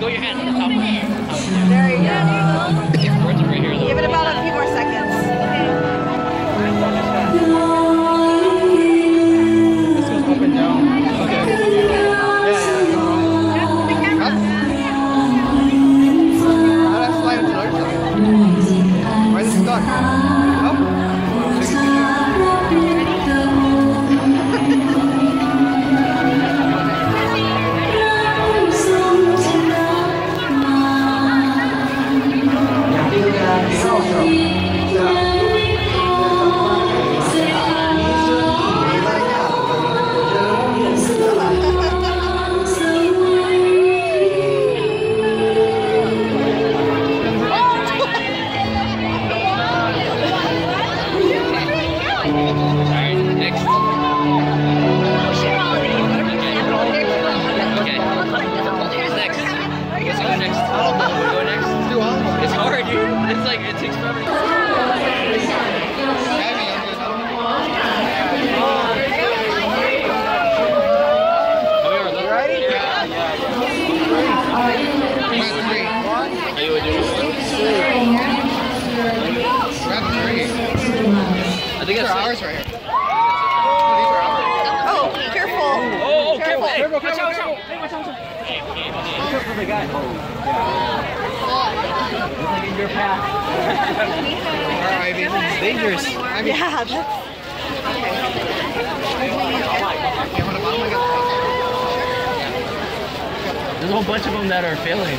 go your hand. on the top. I think that's ours right here. Oh, careful. Oh, careful. Careful, careful, careful. Hey, watch out, watch out. Hey, hey, hey. Watch out for the guy. Oh, yeah your path. Dangerous. I mean, yeah, that's... There's a whole bunch of them that are failing.